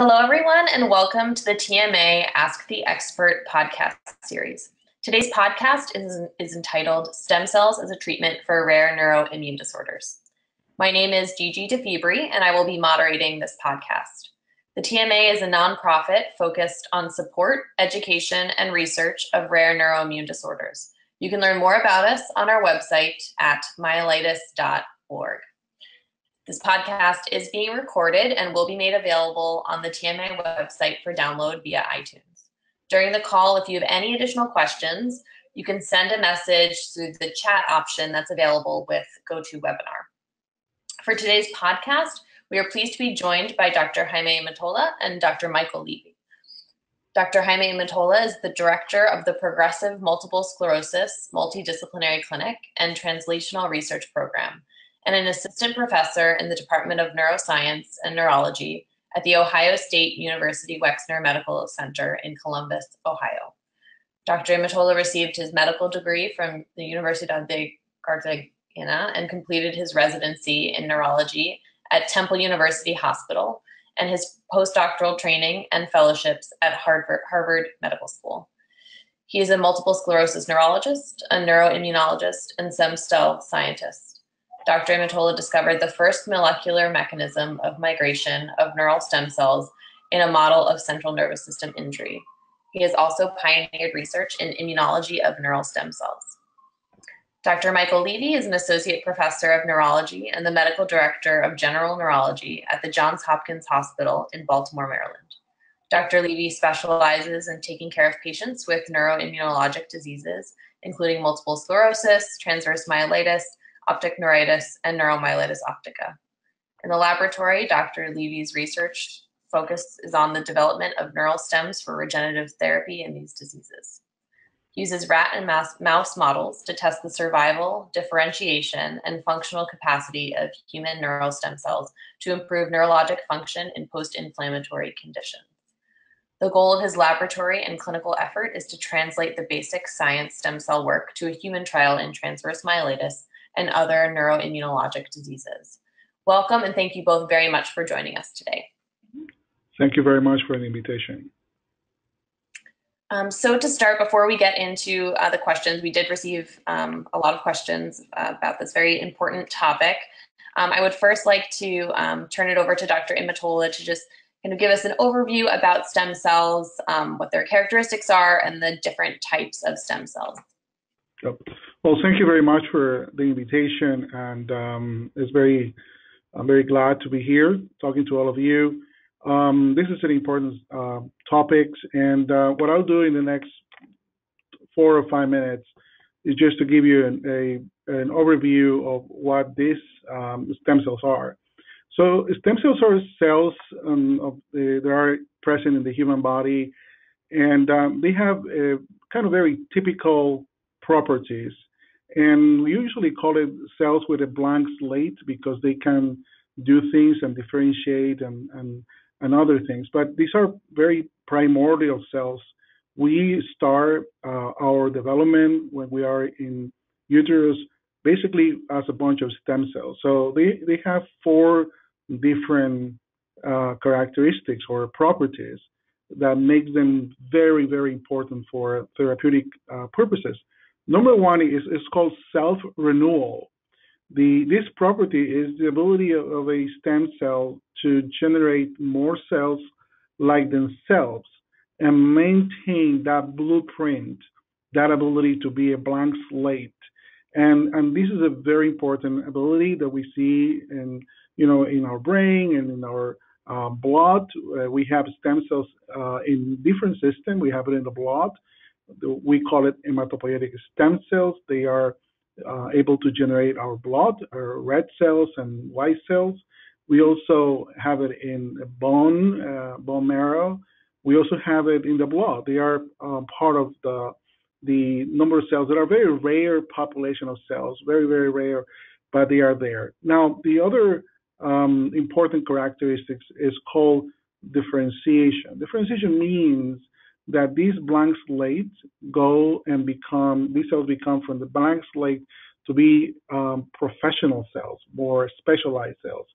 Hello, everyone, and welcome to the TMA Ask the Expert podcast series. Today's podcast is, is entitled Stem Cells as a Treatment for Rare Neuroimmune Disorders. My name is GG deFiebre, and I will be moderating this podcast. The TMA is a nonprofit focused on support, education, and research of rare neuroimmune disorders. You can learn more about us on our website at myelitis.org. This podcast is being recorded and will be made available on the TMA website for download via iTunes. During the call, if you have any additional questions, you can send a message through the chat option that's available with GoToWebinar. For today's podcast, we are pleased to be joined by Dr. Jaime Imitola and Dr. Michael Levy. Dr. Jaime Imitola is the director of the Progressive Multiple Sclerosis Multidisciplinary Clinic and Translational Research Program and an assistant professor in the Department of Neuroscience and Neurology at the Ohio State University Wexner Medical Center in Columbus, Ohio. Dr. Imitola received his medical degree from the Universidad de Cartagena and completed his residency in neurology at Temple University Hospital and his postdoctoral training and fellowships at Harvard, Harvard Medical School. He is a multiple sclerosis neurologist, a neuroimmunologist, and stem cell scientist. Dr. Imitola discovered the first molecular mechanism of migration of neural stem cells in a model of central nervous system injury. He has also pioneered research in immunology of neural stem cells. Dr. Michael Levy is an associate professor of neurology and the medical director of general neurology at the Johns Hopkins Hospital in Baltimore, Maryland. Dr. Levy specializes in taking care of patients with neuroimmunologic diseases, including multiple sclerosis, transverse myelitis, optic neuritis, and neuromyelitis optica. In the laboratory, Dr. Levy's research focus is on the development of neural stems for regenerative therapy in these diseases. He uses rat and mouse models to test the survival, differentiation, and functional capacity of human neural stem cells to improve neurologic function in post inflammatory conditions. The goal of his laboratory and clinical effort is to translate the basic science stem cell work to a human trial in transverse myelitis and other neuroimmunologic diseases. Welcome and thank you both very much for joining us today. Thank you very much for the invitation. Um, so to start, before we get into uh, the questions, we did receive um, a lot of questions uh, about this very important topic. Um, I would first like to um, turn it over to Dr. Imitola to just kind of give us an overview about stem cells, um, what their characteristics are, and the different types of stem cells. Yep. Well, thank you very much for the invitation, and um, it's very, I'm very glad to be here talking to all of you. Um, this is an important uh, topic, and uh, what I'll do in the next four or five minutes is just to give you an, a, an overview of what these um, stem cells are. So stem cells are cells um, of that are present in the human body, and um, they have a kind of very typical properties. And we usually call it cells with a blank slate because they can do things and differentiate and, and, and other things. But these are very primordial cells. We start uh, our development when we are in uterus basically as a bunch of stem cells. So they, they have four different uh, characteristics or properties that make them very, very important for therapeutic uh, purposes. Number one is, called self-renewal. The, this property is the ability of, of a stem cell to generate more cells like themselves and maintain that blueprint, that ability to be a blank slate. And, and this is a very important ability that we see in, you know, in our brain and in our uh, blood. Uh, we have stem cells uh, in different systems. We have it in the blood we call it hematopoietic stem cells. They are uh, able to generate our blood, our red cells and white cells. We also have it in bone, uh, bone marrow. We also have it in the blood. They are uh, part of the the number of cells that are very rare population of cells, very very rare, but they are there. Now the other um, important characteristics is called differentiation. Differentiation means that these blank slates go and become these cells become from the blank slate to be um, professional cells, more specialized cells,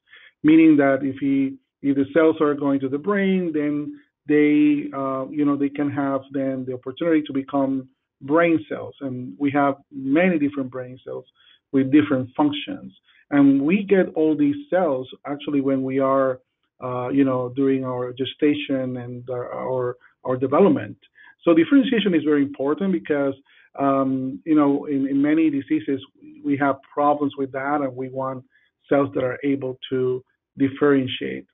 meaning that if he if the cells are going to the brain, then they, uh, you know, they can have then the opportunity to become brain cells. And we have many different brain cells with different functions. And we get all these cells actually when we are, uh, you know, during our gestation and our, our, our development. So differentiation is very important because, um, you know, in, in many diseases, we have problems with that and we want cells that are able to differentiate.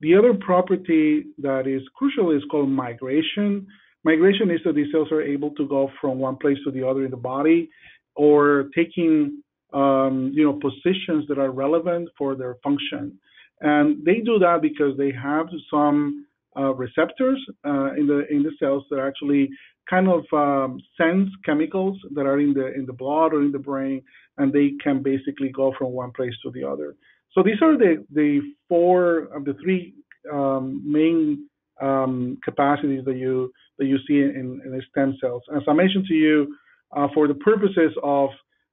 The other property that is crucial is called migration. Migration is that these cells are able to go from one place to the other in the body or taking um, you know, positions that are relevant for their function. And they do that because they have some receptors uh, in the in the cells that actually kind of um, sense chemicals that are in the in the blood or in the brain, and they can basically go from one place to the other. So these are the, the four of the three um, main um, capacities that you that you see in, in stem cells. As I mentioned to you, uh, for the purposes of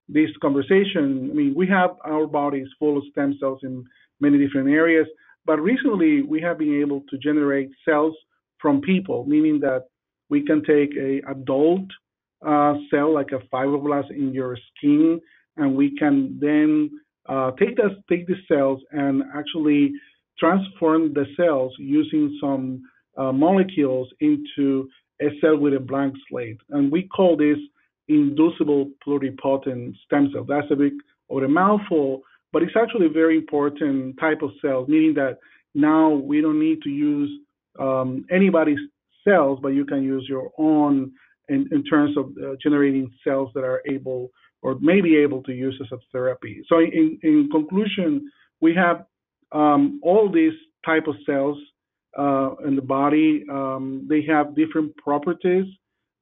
this conversation, I mean, we have our bodies full of stem cells in many different areas, but recently we have been able to generate cells from people, meaning that we can take a adult uh, cell like a fibroblast in your skin, and we can then uh, take this, take the cells and actually transform the cells using some uh, molecules into a cell with a blank slate. And we call this inducible pluripotent stem cell. That's a big or a mouthful, but it's actually a very important type of cell, meaning that now we don't need to use um, anybody's cells, but you can use your own in, in terms of uh, generating cells that are able or may be able to use as a therapy. So in, in conclusion, we have um, all these type of cells uh, in the body. Um, they have different properties,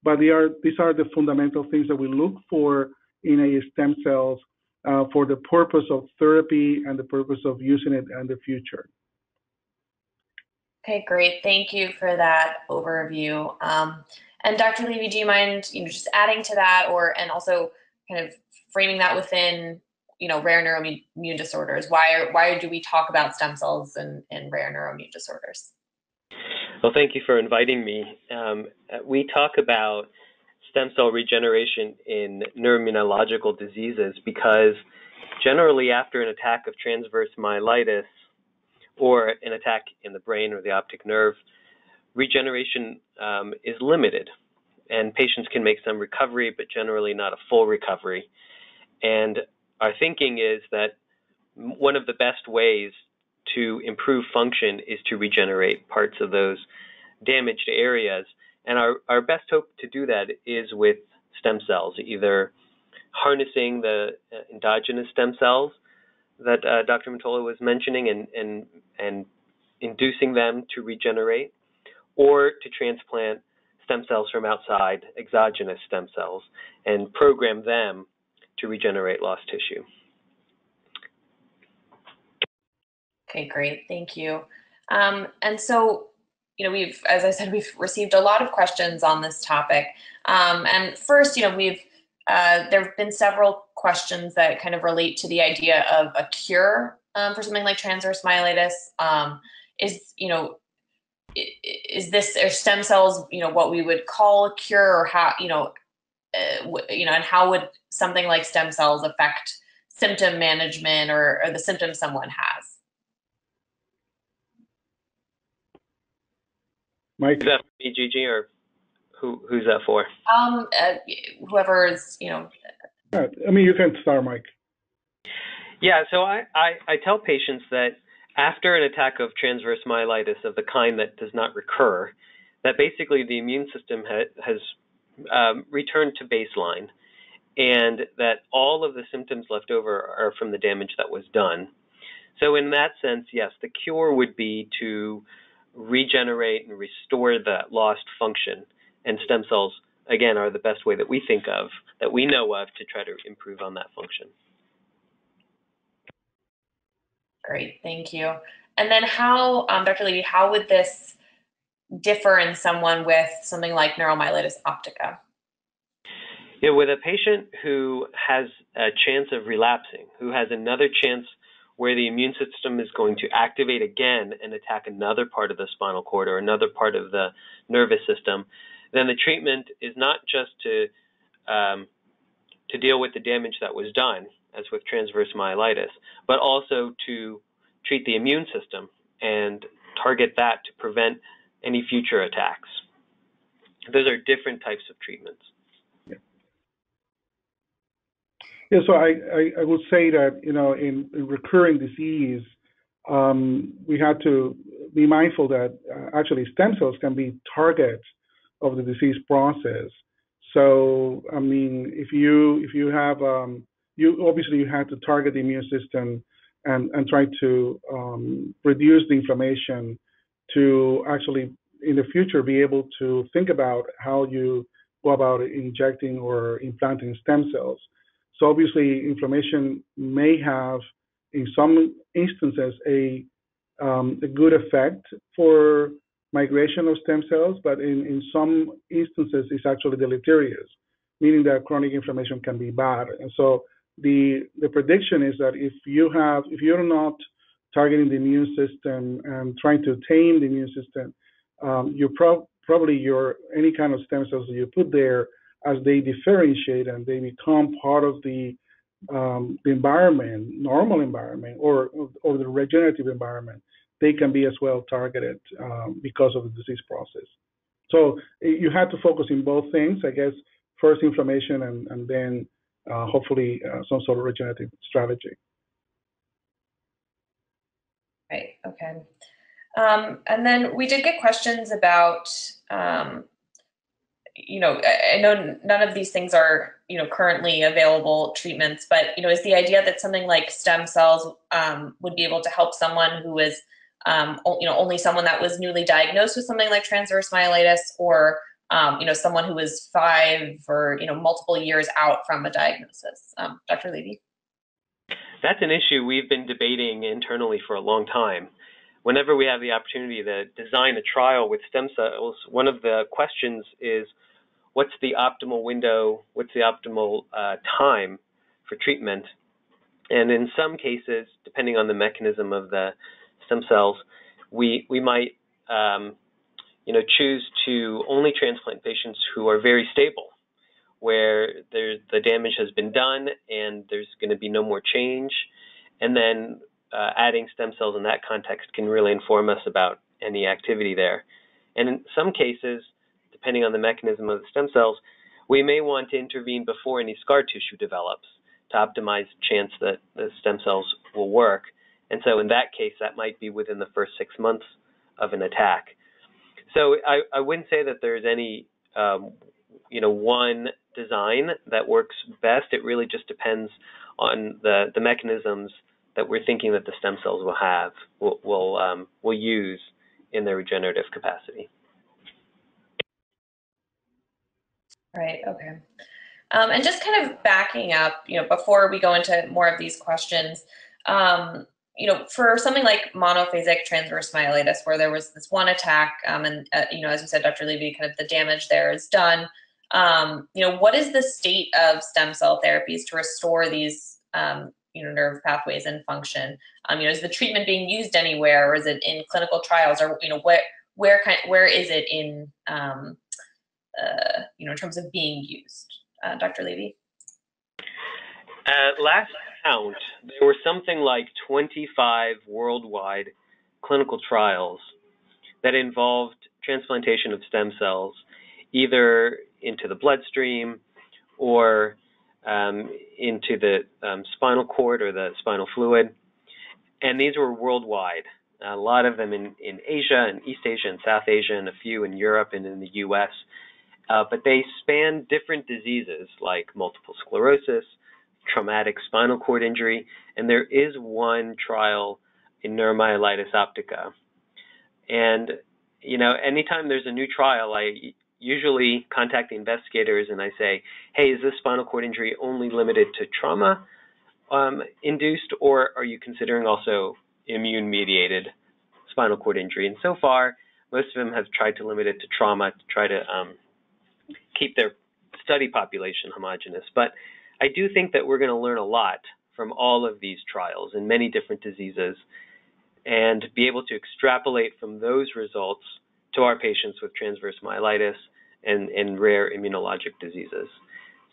but they are these are the fundamental things that we look for in a stem cells uh, for the purpose of therapy and the purpose of using it in the future. Okay, great. Thank you for that overview. Um, and Dr. Levy, do you mind you know, just adding to that, or and also kind of framing that within you know rare neuroimmune disorders why are, why do we talk about stem cells in, in rare neuroimmune disorders well thank you for inviting me um, we talk about stem cell regeneration in neuroimmunological diseases because generally after an attack of transverse myelitis or an attack in the brain or the optic nerve regeneration um, is limited and patients can make some recovery, but generally not a full recovery. And our thinking is that one of the best ways to improve function is to regenerate parts of those damaged areas. And our, our best hope to do that is with stem cells, either harnessing the uh, endogenous stem cells that uh, Dr. Imitola was mentioning and, and, and inducing them to regenerate, or to transplant stem cells from outside, exogenous stem cells, and program them to regenerate lost tissue. Okay, great. Thank you. Um, and so, you know, we've, as I said, we've received a lot of questions on this topic. Um, and first, you know, we've, uh, there have been several questions that kind of relate to the idea of a cure um, for something like transverse myelitis. Um, is, you know, is this are stem cells you know what we would call a cure or how you know uh, you know and how would something like stem cells affect symptom management or, or the symptoms someone has mike? Is that BGG or who who's that for? Um uh, whoever is you know. I mean you can start mike. Yeah so I, I i tell patients that after an attack of transverse myelitis of the kind that does not recur, that basically the immune system ha- has um, returned to baseline and that all of the symptoms left over are from the damage that was done. So, in that sense, yes, the cure would be to regenerate and restore that lost function. And stem cells, again, are the best way that we think of, that we know of, to try to improve on that function. Great, thank you. And then how, um, Dr. Levy, how would this differ in someone with something like neuromyelitis optica? Yeah, with a patient who has a chance of relapsing, who has another chance where the immune system is going to activate again and attack another part of the spinal cord or another part of the nervous system, then the treatment is not just to um, to deal with the damage that was done, as with transverse myelitis, but also to treat the immune system and target that to prevent any future attacks. Those are different types of treatments. Yeah, yeah so I, would say that, you know, in, in recurring disease, um, we had to be mindful that uh, actually stem cells can be targets of the disease process. So, I mean, if you if you have um, you obviously you have to target the immune system and and try to um, reduce the inflammation to actually in the future be able to think about how you go about injecting or implanting stem cells. So obviously, inflammation may have, in some instances, a um, a good effect for migration of stem cells, but in, in some instances, it's actually deleterious, meaning that chronic inflammation can be bad. And so the the prediction is that if you have if you're not targeting the immune system and trying to tame the immune system, um, you pro- probably your any kind of stem cells that you put there as they differentiate and they become part of the um, the environment, normal environment, or or the regenerative environment, they can be as well targeted um, because of the disease process. So you have to focus in both things, I guess. First inflammation, and and then uh, hopefully uh, some sort of regenerative strategy. Right. Okay. Um, and then we did get questions about, um, you know, I know none of these things are, you know, currently available treatments, but you know, is the idea that something like stem cells um, would be able to help someone who is, um, you know, only someone that was newly diagnosed with something like transverse myelitis, or um, you know, someone who was five or you know multiple years out from a diagnosis. Um, Dr. Levy. That's an issue we've been debating internally for a long time. Whenever we have the opportunity to design a trial with stem cells, one of the questions is what's the optimal window, what's the optimal uh, time for treatment? And in some cases, depending on the mechanism of the stem cells, we, we might um, you know, choose to only transplant patients who are very stable, where the damage has been done and there's going to be no more change. And then uh, adding stem cells in that context can really inform us about any activity there. And in some cases, depending on the mechanism of the stem cells, we may want to intervene before any scar tissue develops to optimize the chance that the stem cells will work. And so in that case, that might be within the first six months of an attack. So I, I wouldn't say that there's any um, you know one design that works best. It really just depends on the the mechanisms that we're thinking that the stem cells will have will will, um, will use in their regenerative capacity. Right. Okay. Um, and just kind of backing up, you know, before we go into more of these questions, um, you know, for something like monophasic transverse myelitis, where there was this one attack, um, and uh, you know, as you said, Dr. Levy, kind of the damage there is done. Um, you know, what is the state of stem cell therapies to restore these, um, you know, nerve pathways and function? Um, you know, is the treatment being used anywhere, or is it in clinical trials, or you know, where where kind where is it in, uh, you know, in terms of being used, uh, Dr. Levy? Uh, last count, there were something like 25 worldwide clinical trials that involved transplantation of stem cells, either into the bloodstream or um, into the um, spinal cord or the spinal fluid. And these were worldwide. A lot of them in, in Asia and East Asia and South Asia, and a few in Europe and in the US. Uh, but they span different diseases like multiple sclerosis, traumatic spinal cord injury, and there is one trial in neuromyelitis optica. And you know, anytime there's a new trial, I usually contact the investigators and I say, "Hey, is this spinal cord injury only limited to trauma um, induced, or are you considering also immune-mediated spinal cord injury?" And so far, most of them have tried to limit it to trauma to try to um, keep their study population homogenous. But I do think that we're going to learn a lot from all of these trials in many different diseases and be able to extrapolate from those results to our patients with transverse myelitis and, and rare immunologic diseases.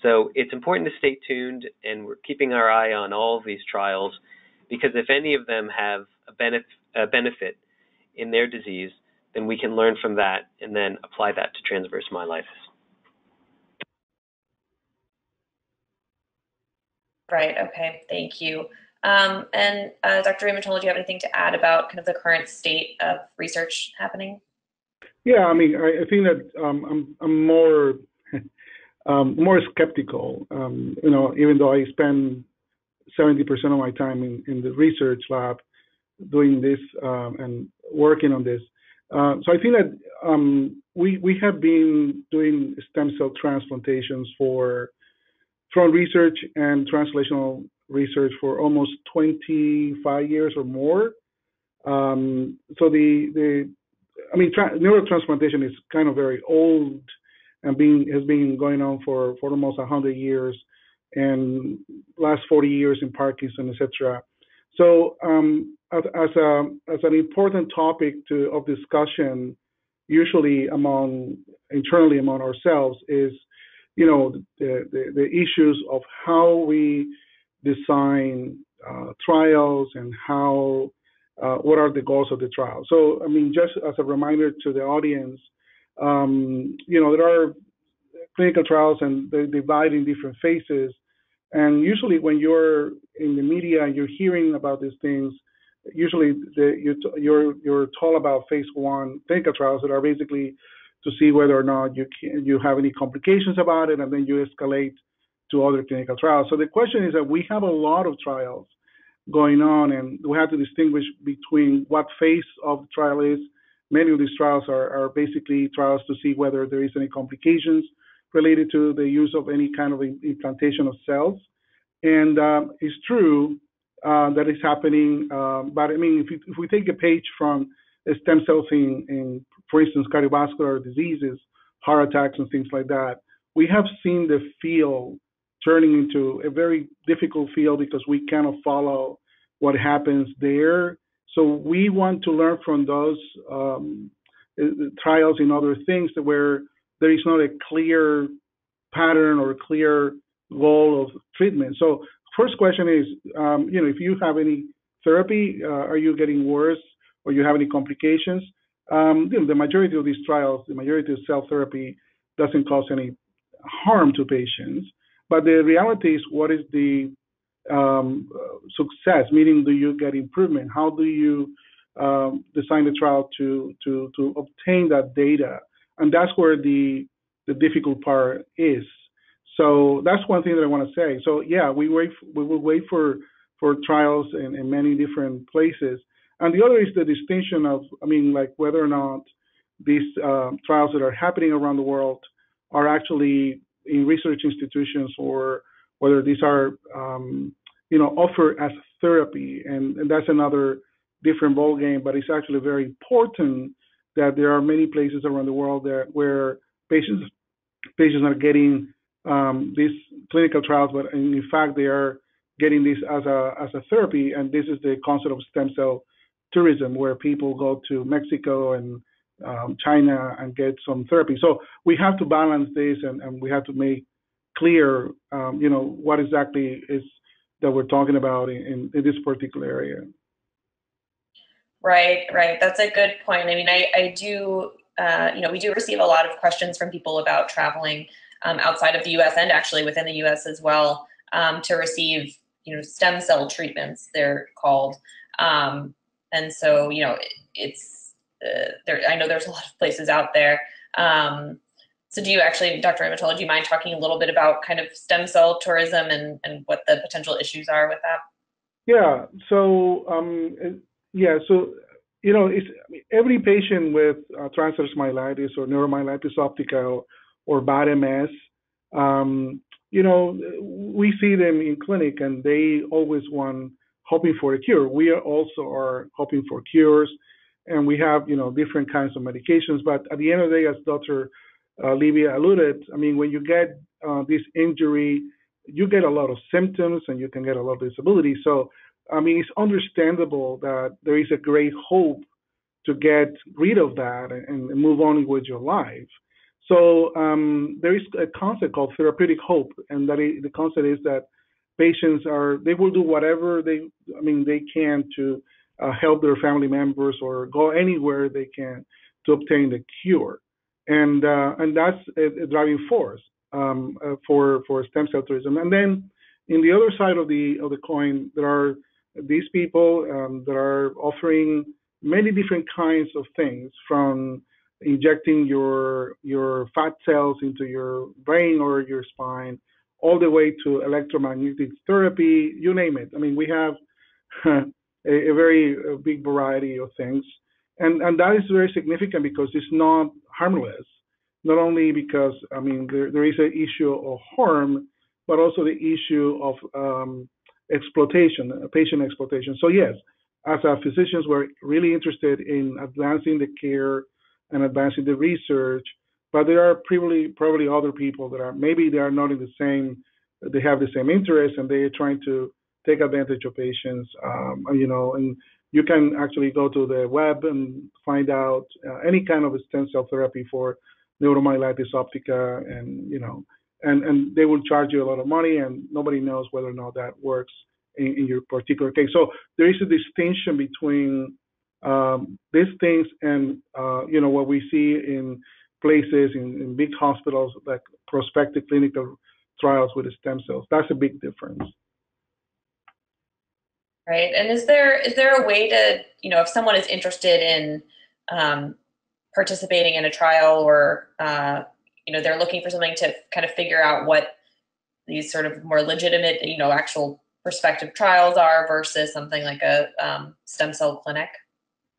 So it's important to stay tuned, and we're keeping our eye on all of these trials because if any of them have a, benef- a benefit in their disease, then we can learn from that and then apply that to transverse myelitis. Right. Okay. Thank you. Um, and uh, Dr. Raymond, do you have anything to add about kind of the current state of research happening? Yeah, I mean, I, I think that um, I'm, I'm more um, more skeptical. Um, you know, even though I spend 70% of my time in, in the research lab doing this um, and working on this. Uh, so I think that um, we we have been doing stem cell transplantations for from research and translational research for almost 25 years or more. Um, so the the I mean, tra- neurotransplantation is kind of very old and being has been going on for, for almost 100 years and last 40 years in Parkinson, etc. So um, as, as, a, as an important topic to, of discussion, usually among internally among ourselves, is you know the, the, the issues of how we design uh, trials and how uh, what are the goals of the trial. So, I mean, just as a reminder to the audience, um, you know, there are clinical trials and they divide in different phases. And usually, when you're in the media and you're hearing about these things, usually the, you, you're you're told about phase one clinical trials that are basically to see whether or not you can, you have any complications about it, and then you escalate to other clinical trials. So the question is that we have a lot of trials going on, and we have to distinguish between what phase of the trial is. Many of these trials are, are basically trials to see whether there is any complications related to the use of any kind of implantation of cells. And um, it's true uh, that it's happening, um, but I mean, if, you, if we take a page from stem cells in, in, for instance, cardiovascular diseases, heart attacks, and things like that, we have seen the field turning into a very difficult field because we cannot follow what happens there. So we want to learn from those um, trials in other things where there is not a clear pattern or a clear goal of treatment. So first question is, um, you know, if you have any therapy, uh, are you getting worse or you have any complications? Um, you know, the majority of these trials, the majority of cell therapy doesn't cause any harm to patients. But the reality is, what is the um, success? Meaning, do you get improvement? How do you um, design the trial to to to obtain that data? And that's where the the difficult part is. So that's one thing that I want to say. So yeah, we wait. We will wait for for trials in, in many different places. And the other is the distinction of, I mean, like whether or not these uh, trials that are happening around the world are actually in research institutions or whether these are um, you know offered as therapy. And, and that's another different ballgame but it's actually very important that there are many places around the world that where patients patients are getting um, these clinical trials but in fact they are getting this as a as a therapy. And this is the concept of stem cell tourism where people go to Mexico and um, China and get some therapy. So we have to balance this and, and we have to make clear, um, you know, what exactly is that we're talking about in, in, this particular area. Right, right. That's a good point. I mean, I, I do, uh, you know, we do receive a lot of questions from people about traveling um, outside of the U.S. and actually within the U.S. as well um, to receive, you know, stem cell treatments. They're called, um, and so you know, it, it's uh, there, I know there's a lot of places out there. Um, so do you actually, Dr. Imitola, do you mind talking a little bit about kind of stem cell tourism and, and what the potential issues are with that? Yeah, so um, yeah, so you know, it's every patient with uh, transverse myelitis or neuromyelitis optica or, or bad MS, um, you know, we see them in clinic and they always want hoping for a cure. We are also are hoping for cures and we have you know different kinds of medications. But at the end of the day, as Dr. Uh, Livia alluded, I mean, when you get uh, this injury, you get a lot of symptoms and you can get a lot of disability. So, I mean, it's understandable that there is a great hope to get rid of that and, and move on with your life. So um, there is a concept called therapeutic hope, and that is, the concept is that patients are they will do whatever they I mean they can to uh, help their family members or go anywhere they can to obtain the cure, and uh, and that's a, a driving force um, uh, for for stem cell tourism. And then in the other side of the of the coin, there are these people um, that are offering many different kinds of things from injecting your your fat cells into your brain or your spine all the way to electromagnetic therapy you name it. I mean we have a, a, very a big variety of things. And and that is very significant because it's not harmless. Not only because i mean there, there is an issue of harm but also the issue of um, exploitation patient exploitation. So yes as a physicians we're really interested in advancing the care and advancing the research. But there are probably probably other people that are maybe they are not in the same, they have the same interest and they are trying to take advantage of patients. Um, you know, and you can actually go to the web and find out uh, any kind of stem cell therapy for neuromyelitis optica, and you know, and and they will charge you a lot of money, and nobody knows whether or not that works in, in your particular case. So there is a distinction between um, these things and uh, you know what we see in places in, in big hospitals like prospective clinical trials with the stem cells. That's a big difference. Right. And is there is there a way to you know if someone is interested in um, participating in a trial or uh, you know they're looking for something to kind of figure out what these sort of more legitimate you know actual prospective trials are versus something like a um, stem cell clinic?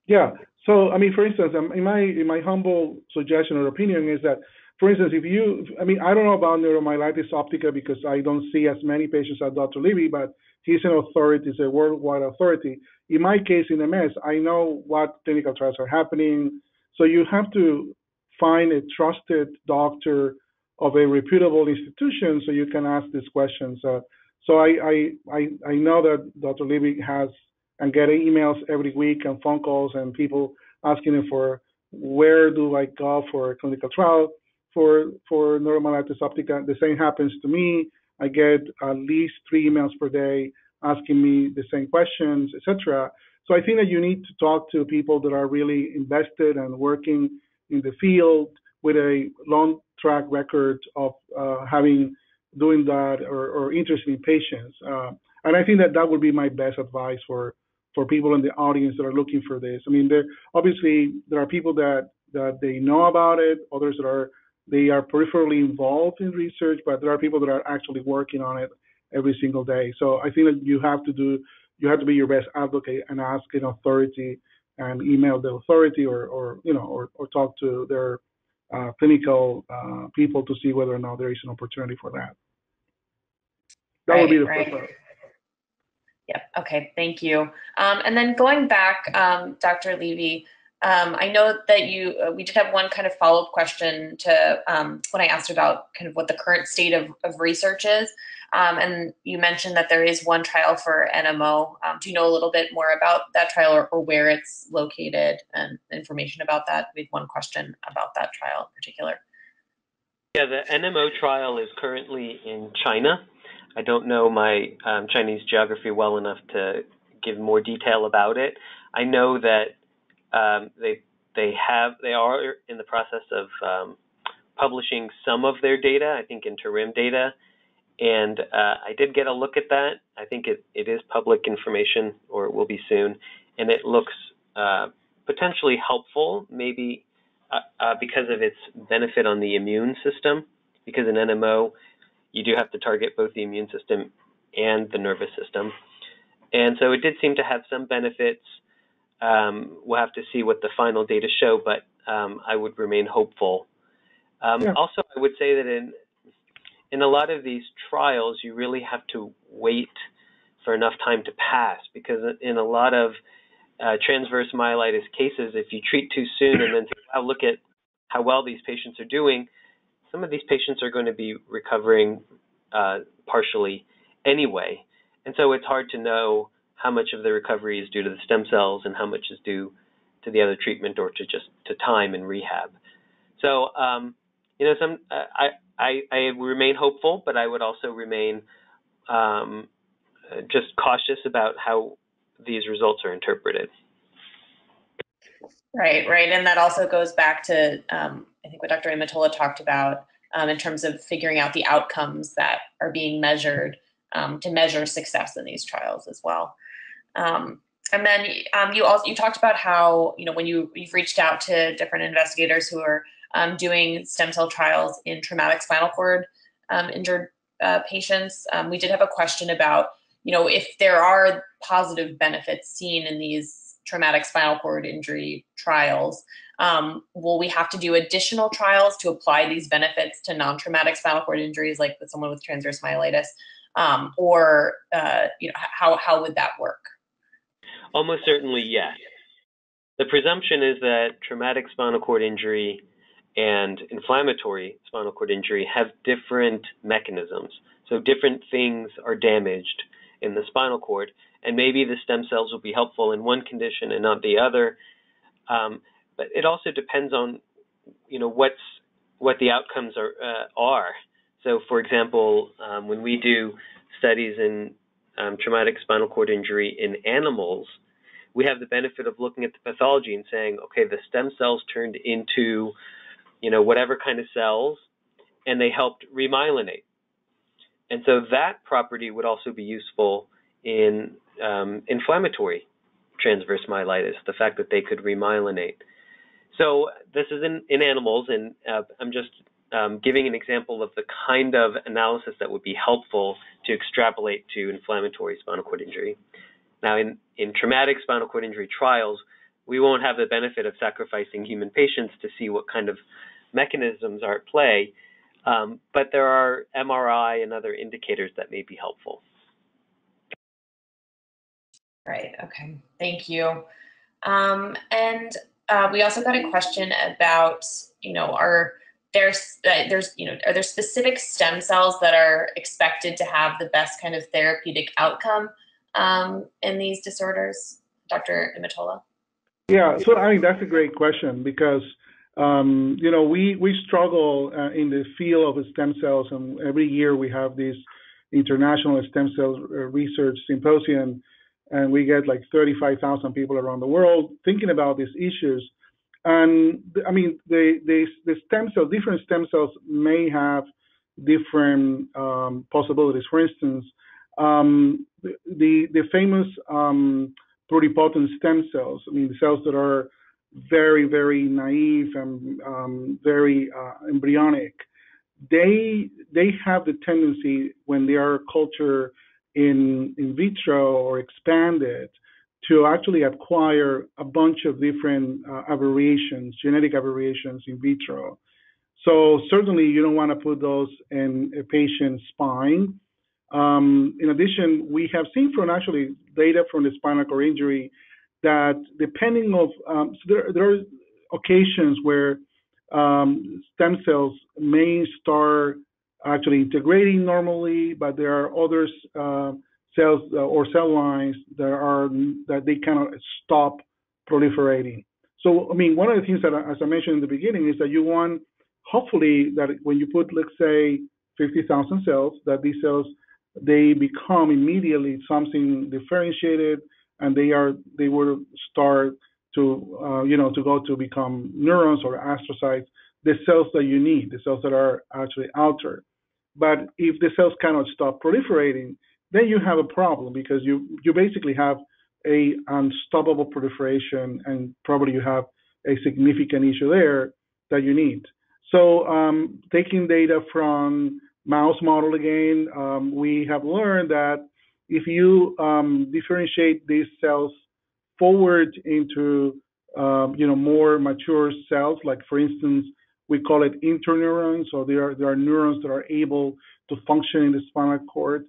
Yeah. So, I mean, for instance, um, in my in my humble suggestion or opinion is that, for instance, if you, I mean, I don't know about neuromyelitis optica because I don't see as many patients as Dr. Levy, but he's an authority, he's a worldwide authority. In my case, in MS, I know what clinical trials are happening. So you have to find a trusted doctor of a reputable institution so you can ask these questions. Uh, so I, I, I, I know that Dr. Levy has and getting emails every week and phone calls and people asking me for where do I go for a clinical trial for for neuromyelitis optica. The same happens to me. I get at least three emails per day asking me the same questions, etc. So I think that you need to talk to people that are really invested and working in the field with a long track record of uh, having doing that or, or interested in patients. Uh, and I think that that would be my best advice for for people in the audience that are looking for this. I mean, there obviously there are people that that they know about it, others that are they are peripherally involved in research, but there are people that are actually working on it every single day. So I think that you have to do you have to be your best advocate and ask an authority and email the authority or or you know or or talk to their uh, clinical uh, people to see whether or not there is an opportunity for that. That right, would be the right. first Yep. Okay. Thank you. Um, and then going back, um, Dr. Levy, um, I know that you uh, we did have one kind of follow up question to um, when I asked about kind of what the current state of, of research is, um, and you mentioned that there is one trial for NMO. Um, do you know a little bit more about that trial or, or where it's located and information about that? We have one question about that trial in particular. Yeah, the NMO trial is currently in China. I don't know my um, Chinese geography well enough to give more detail about it. I know that um, they they have they are in the process of um, publishing some of their data. I think interim data, and uh, I did get a look at that. I think it, it is public information, or it will be soon, and it looks uh, potentially helpful, maybe uh, uh because of its benefit on the immune system. Because an NMO, you do have to target both the immune system and the nervous system. And so it did seem to have some benefits. Um, we'll have to see what the final data show, but um, I would remain hopeful. Um, yeah. Also, I would say that in in a lot of these trials, you really have to wait for enough time to pass because in a lot of uh, transverse myelitis cases, if you treat too soon and then say, "Wow, look at how well these patients are doing," some of these patients are going to be recovering uh, partially anyway. And so it's hard to know how much of the recovery is due to the stem cells and how much is due to the other treatment or to just to time and rehab. So, um, you know, some uh, I, I I remain hopeful, but I would also remain um, just cautious about how these results are interpreted. Right, right, and that also goes back to um, I think what Dr. Imitola talked about um, in terms of figuring out the outcomes that are being measured um, to measure success in these trials as well. Um, and then um, you also you talked about how you know when you you've reached out to different investigators who are um, doing stem cell trials in traumatic spinal cord injured uh, patients. we did have a question about you know if there are positive benefits seen in these traumatic spinal cord injury trials. Um, will we have to do additional trials to apply these benefits to non-traumatic spinal cord injuries, like with someone with transverse myelitis, um, or uh, you know, how how would that work? Almost certainly, yes. The presumption is that traumatic spinal cord injury and inflammatory spinal cord injury have different mechanisms. So different things are damaged in the spinal cord, and maybe the stem cells will be helpful in one condition and not the other. Um, but it also depends on, you know, what's what the outcomes are. Uh, are. So, for example, um, when we do studies in um, traumatic spinal cord injury in animals, we have the benefit of looking at the pathology and saying, okay, the stem cells turned into, you know, whatever kind of cells, and they helped remyelinate. And so that property would also be useful in um, inflammatory transverse myelitis, the fact that they could remyelinate. So this is in, in animals, and uh, I'm just um, giving an example of the kind of analysis that would be helpful to extrapolate to inflammatory spinal cord injury. Now, in, in traumatic spinal cord injury trials, we won't have the benefit of sacrificing human patients to see what kind of mechanisms are at play, um, but there are MRI and other indicators that may be helpful. Right. Okay. Thank you. Um, and uh, we also got a question about, you know, are there's uh, there's you know are there specific stem cells that are expected to have the best kind of therapeutic outcome um, in these disorders, Dr. Imitola? Yeah. So I think that's a great question because. Um, you know, we we struggle uh, in the field of stem cells, and every year we have this international stem cell research symposium and we get like 35,000 people around the world thinking about these issues. And I mean, the, the, the stem cells, different stem cells may have different um, possibilities. For instance, um, the, the famous um, pluripotent stem cells, I mean, the cells that are very, very naive and um, very uh, embryonic, they, they have the tendency when they are cultured in, in vitro or expanded to actually acquire a bunch of different uh, aberrations, genetic aberrations in vitro. So certainly you don't want to put those in a patient's spine. Um, in addition, we have seen from actually data from the spinal cord injury that depending of um, so there, there are occasions where um, stem cells may start actually integrating normally, but there are other uh, cells uh, or cell lines that are that they cannot stop proliferating. So, I mean, one of the things that, as I mentioned in the beginning, is that you want, hopefully, that when you put, let's say, 50,000 cells, that these cells they become immediately something differentiated, and they are they will start to uh, you know to go to become neurons or astrocytes, the cells that you need, the cells that are actually altered. But if the cells cannot stop proliferating, then you have a problem because you you basically have a unstoppable proliferation and probably you have a significant issue there that you need. So um, taking data from mouse model again, um, we have learned that if you um, differentiate these cells forward into um, you know more mature cells, like for instance we call it interneurons, so there are, there are neurons that are able to function in the spinal cord.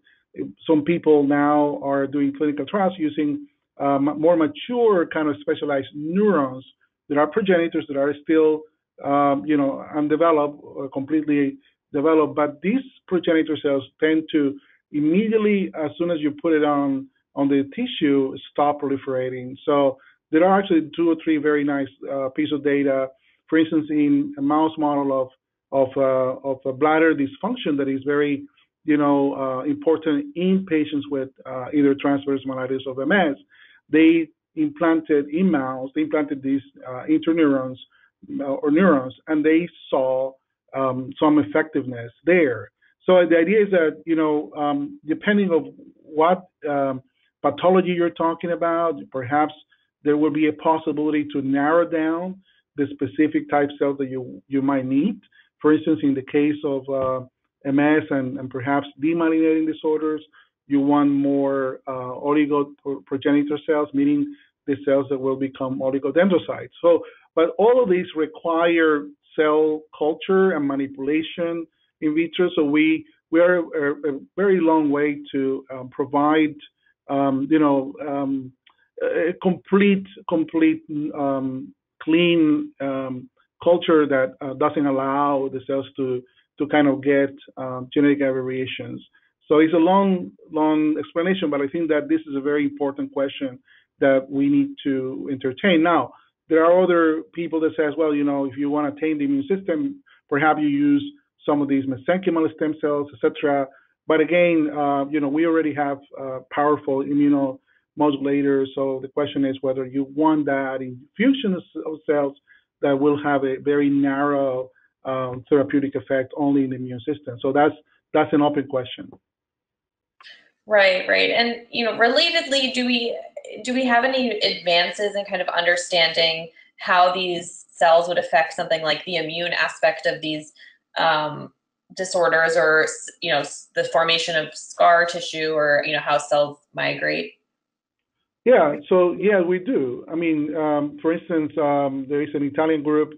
Some people now are doing clinical trials using um, more mature kind of specialized neurons that are progenitors that are still, um, you know, undeveloped, or completely developed. But these progenitor cells tend to immediately, as soon as you put it on on the tissue, stop proliferating. So there are actually two or three very nice uh, pieces of data. For instance, in a mouse model of of uh, of a bladder dysfunction that is very you know uh, important in patients with uh, either transverse myelitis or MS, they implanted in mouse, they implanted these uh, interneurons uh, or neurons, and they saw um, some effectiveness there. So the idea is that you know, um, depending of what um, pathology you're talking about, perhaps there will be a possibility to narrow down the specific type cells that you you might need. For instance, in the case of uh, MS and, and perhaps demyelinating disorders, you want more uh, oligoprogenitor cells, meaning the cells that will become oligodendrocytes. So, but all of these require cell culture and manipulation in vitro. So we we are a, a very long way to um, provide, um, you know, um, a complete complete um, clean um, culture that uh, doesn't allow the cells to to kind of get um, genetic variations. So it's a long, long explanation, but I think that this is a very important question that we need to entertain. Now, there are other people that says, well, you know, if you want to tame the immune system, perhaps you use some of these mesenchymal stem cells, etc. But again, uh, you know, we already have uh, powerful immunomodulators. So the question is whether you want that infusion of cells that will have a very narrow um, therapeutic effect only in the immune system. So that's that's an open question. Right, right. And you know, relatedly, do we do we have any advances in kind of understanding how these cells would affect something like the immune aspect of these um, disorders, or you know, the formation of scar tissue, or you know, how cells migrate? Yeah, so yeah, we do. I mean, um, for instance, um, there is an Italian group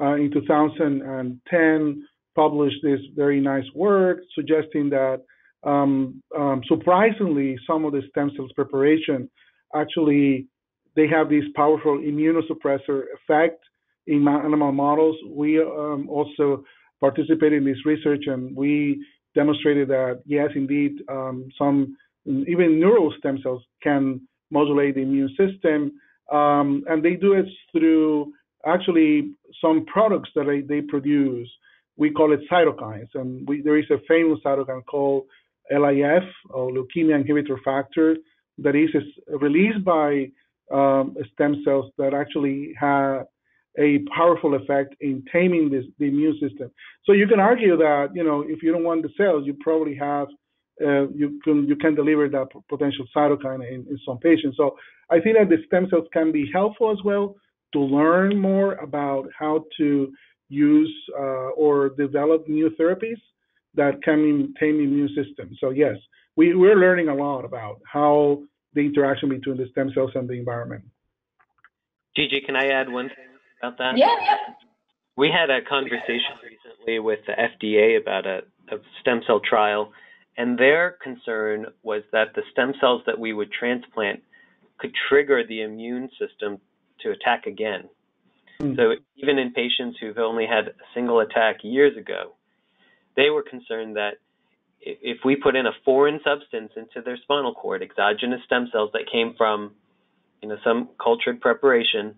uh, in 2010 published this very nice work suggesting that um, um, surprisingly, some of the stem cells preparation actually they have this powerful immunosuppressor effect in animal models. We um, also participated in this research and we demonstrated that yes, indeed, um, some even neural stem cells can modulate the immune system, um, and they do it through actually some products that they, they produce. We call it cytokines, and we, there is a famous cytokine called LIF, or leukemia inhibitor factor, that is released by um, stem cells that actually have a powerful effect in taming this, the immune system. So you can argue that you know if you don't want the cells, you probably have uh, you can you can deliver that potential cytokine in, in some patients. So I think that the stem cells can be helpful as well to learn more about how to use uh, or develop new therapies that can maintain the immune system. So yes, we, we're learning a lot about how the interaction between the stem cells and the environment. GG, can I add one thing about that? Yeah, yeah. We had a conversation recently with the FDA about a, a stem cell trial, and their concern was that the stem cells that we would transplant could trigger the immune system to attack again. Mm. So even in patients who've only had a single attack years ago, they were concerned that if we put in a foreign substance into their spinal cord, exogenous stem cells that came from, you know, some cultured preparation,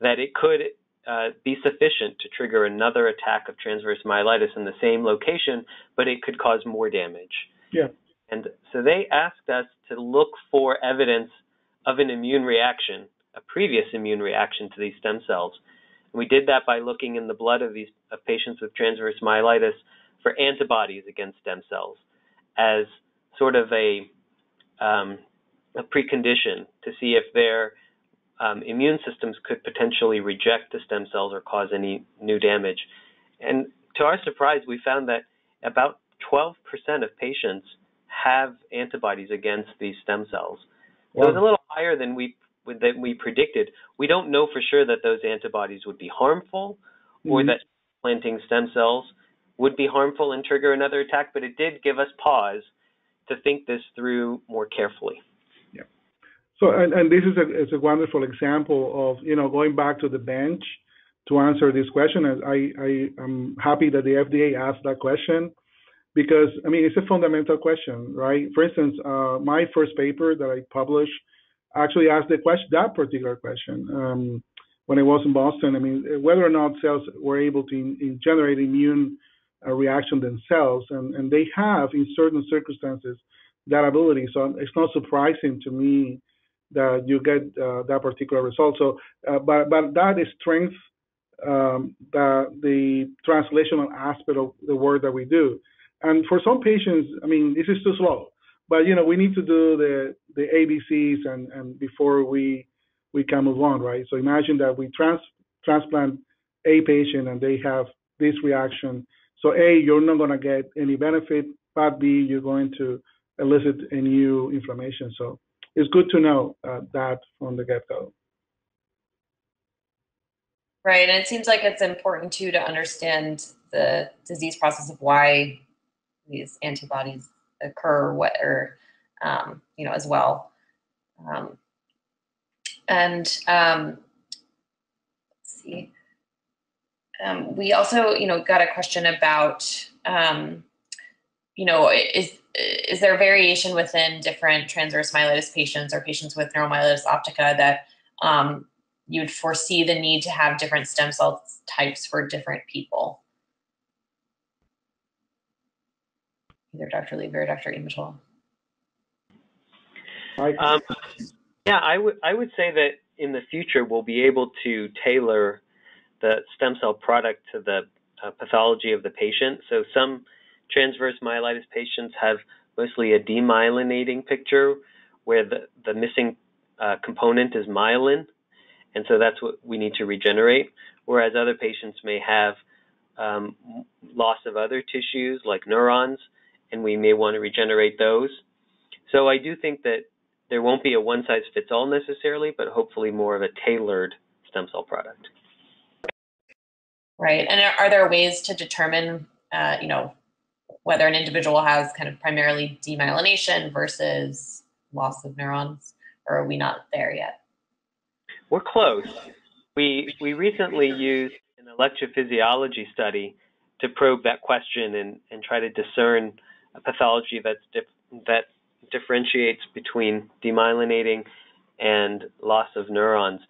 that it could uh, be sufficient to trigger another attack of transverse myelitis in the same location, but it could cause more damage. Yeah. And so they asked us to look for evidence of an immune reaction a previous immune reaction to these stem cells. And we did that by looking in the blood of these of patients with transverse myelitis for antibodies against stem cells as sort of a um, a precondition to see if their um, immune systems could potentially reject the stem cells or cause any new damage. And to our surprise, we found that about 12% of patients have antibodies against these stem cells. Wow. it was a little higher than we that we predicted, we don't know for sure that those antibodies would be harmful mm-hmm. or that planting stem cells would be harmful and trigger another attack, but it did give us pause to think this through more carefully. So, and, and this is a, a wonderful example of, you know, going back to the bench to answer this question. I, I am happy that the FDA asked that question because I mean it's a fundamental question, right? For instance, uh, my first paper that I published actually asked the question that particular question um, when I was in Boston. I mean whether or not cells were able to in, in generate immune uh, reaction themselves, and and they have in certain circumstances that ability. So it's not surprising to me that you get uh, that particular result. So, uh, but but that is strength um, the the translational aspect of the work that we do. And for some patients, I mean, this is too slow. But you know, we need to do the the ABCs and and before we we can move on, right? So imagine that we trans transplant a patient and they have this reaction. So A, you're not going to get any benefit, but B, you're going to elicit a new inflammation. So it's good to know uh, that from the get-go. Right, and it seems like it's important too to understand the disease process of why these antibodies occur, what or um, you know as well. Um, and um, let's see, um, we also you know got a question about um, you know is is there variation within different transverse myelitis patients or patients with neuromyelitis optica that um, you'd foresee the need to have different stem cell types for different people? Either Dr. Levy or Dr. Imitola. Um, yeah, I would I would say that in the future we'll be able to tailor the stem cell product to the uh, pathology of the patient. So some transverse myelitis patients have mostly a demyelinating picture where the, the missing uh, component is myelin, and so that's what we need to regenerate. Whereas other patients may have um, loss of other tissues like neurons, and we may want to regenerate those. So I do think that there won't be a one size fits all necessarily, but hopefully more of a tailored stem cell product. Right. And are there ways to determine, uh, you know, whether an individual has kind of primarily demyelination versus loss of neurons, or are we not there yet? We're close. We we recently used an electrophysiology study to probe that question and, and try to discern a pathology that's dif- that differentiates between demyelinating and loss of neurons.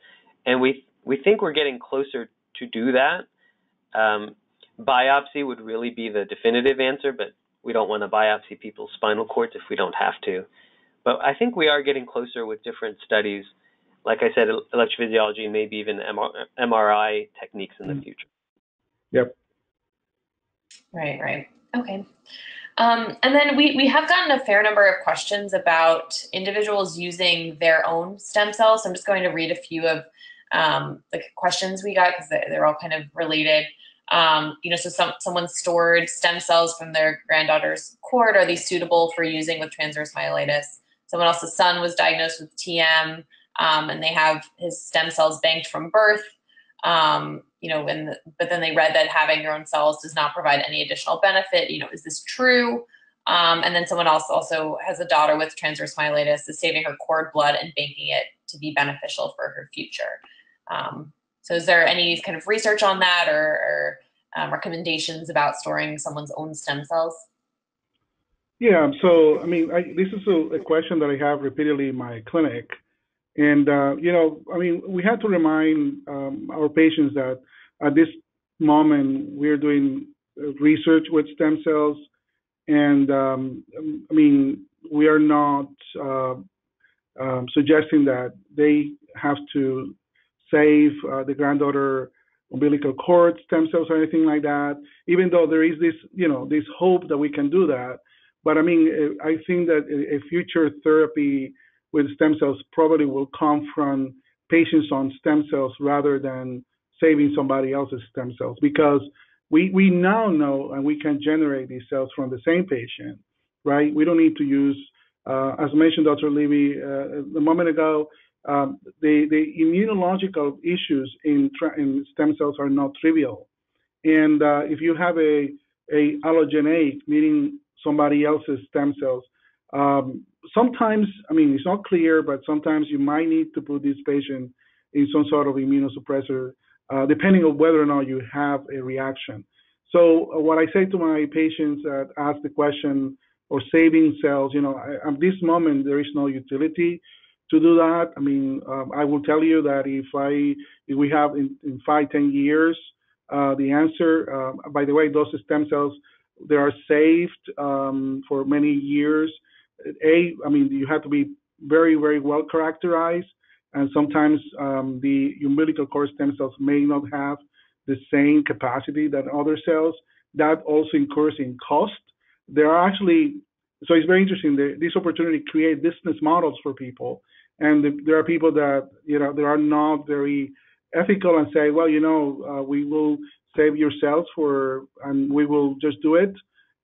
And we we think we're getting closer to do that. Um, biopsy would really be the definitive answer, but we don't want to biopsy people's spinal cords if we don't have to. But I think we are getting closer with different studies. Like I said, electrophysiology and maybe even MRI techniques in the mm. future. Yep. Right, right. Okay. Um, and then we, we have gotten a fair number of questions about individuals using their own stem cells. So I'm just going to read a few of um, the questions we got because they're all kind of related. Um, you know, so some someone stored stem cells from their granddaughter's cord. Are these suitable for using with transverse myelitis? Someone else's son was diagnosed with TM, um, and they have his stem cells banked from birth. Um, you know, and but then they read that having your own cells does not provide any additional benefit. You know, is this true? Um, and then someone else also has a daughter with transverse myelitis, is saving her cord blood and banking it to be beneficial for her future. Um, so is there any kind of research on that or, or um, recommendations about storing someone's own stem cells? Yeah, so I mean, I, this is a, a, question that I have repeatedly in my clinic. And, uh, you know, I mean, we have to remind um, our patients that at this moment we're doing research with stem cells. And, um, I mean, we are not uh, um, suggesting that they have to save uh, the granddaughter umbilical cord stem cells or anything like that, even though there is this, you know, this hope that we can do that. But I mean, uh, I think that a future therapy with stem cells probably will come from patients on stem cells rather than saving somebody else's stem cells because we, we now know and we can generate these cells from the same patient, right? We don't need to use, uh, as mentioned, Dr. Levy, uh, a moment ago, um, the, the immunological issues in, in, stem cells are not trivial. And uh, if you have a, a allogeneic, meaning somebody else's stem cells, um, sometimes, I mean, it's not clear, but sometimes you might need to put this patient in some sort of immunosuppressor uh, depending on whether or not you have a reaction. So uh, what I say to my patients that ask the question or saving cells, you know, at this moment there is no utility to do that. I mean, um, I will tell you that if I if we have in, in five ten years uh, the answer. Uh, by the way, those stem cells they are saved um, for many years. A, I mean, you have to be very very well characterized, and sometimes um, the umbilical cord stem cells may not have the same capacity that other cells. That also incurs in cost. There are actually so it's very interesting. This opportunity create business models for people, and the, there are people that you know they are not very ethical and say, well, you know, uh, we will save yourselves for, and we will just do it,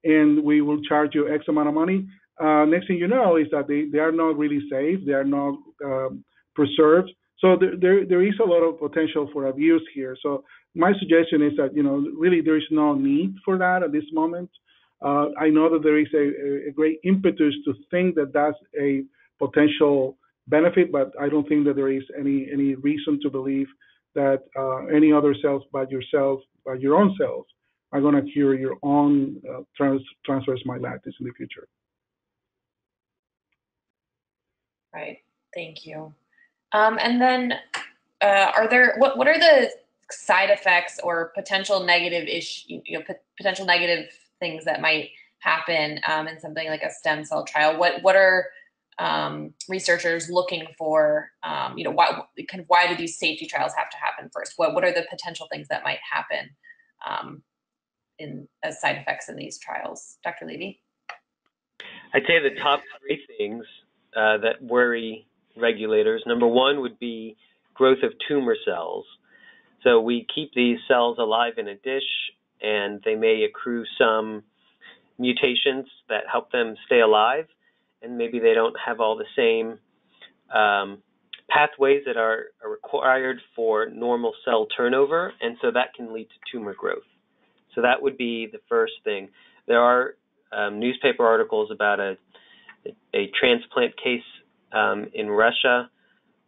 and we will charge you X amount of money. Uh, next thing you know is that they, they are not really safe, they are not um, preserved. So there, there, there is a lot of potential for abuse here. So my suggestion is that, you know, really there is no need for that at this moment. Uh, I know that there is a, a, great impetus to think that that's a potential benefit, but I don't think that there is any any reason to believe that uh, any other cells but yourself, but your own cells, are going to cure your own uh, trans transverse myelitis in the future. Right. Thank you. Um, and then, uh, are there what what are the side effects or potential negative issue, you know, potential negative things that might happen um, in something like a stem cell trial? What what are um, researchers looking for? Um, you know, why kind of why do these safety trials have to happen first? What what are the potential things that might happen um, in as side effects in these trials, Dr. Levy? I'd say the top three things uh, that worry regulators. Number one would be growth of tumor cells. So we keep these cells alive in a dish, and they may accrue some mutations that help them stay alive and maybe they don't have all the same um, pathways that are, are, required for normal cell turnover, and so that can lead to tumor growth. So that would be the first thing. There are um, newspaper articles about a, a transplant case um, in Russia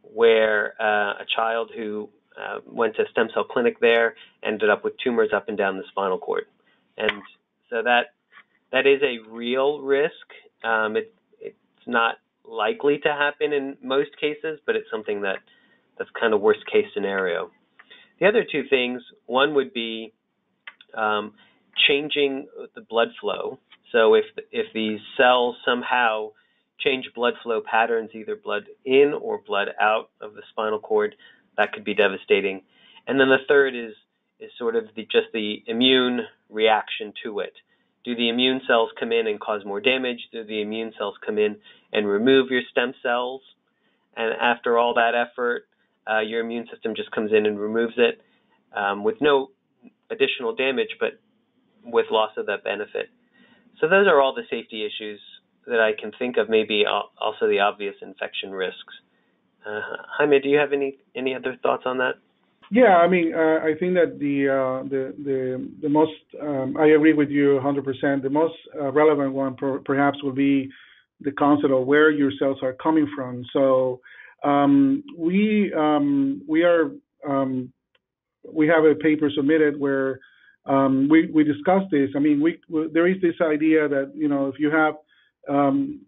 where uh, a child who uh, went to a stem cell clinic there ended up with tumors up and down the spinal cord, and so that that is a real risk. Um, it, it's not likely to happen in most cases, but it's something that that's kind of worst case scenario. The other two things, one would be um, changing the blood flow. So if if these cells somehow change blood flow patterns, either blood in or blood out of the spinal cord, that could be devastating. And then the third is is sort of the, just the immune reaction to it do the immune cells come in and cause more damage? Do the immune cells come in and remove your stem cells? And after all that effort, uh, your immune system just comes in and removes it um, with no additional damage, but with loss of that benefit. So those are all the safety issues that I can think of. Maybe also the obvious infection risks. Uh, Jaime, do you have any any other thoughts on that? Yeah, I mean, uh, I think that the uh, the the the most um, I agree with you 100%. The most uh, relevant one per, perhaps will be the concept of where your cells are coming from. So um, we um, we are um, we have a paper submitted where um, we we discussed this. I mean, we, we, there is this idea that you know if you have um,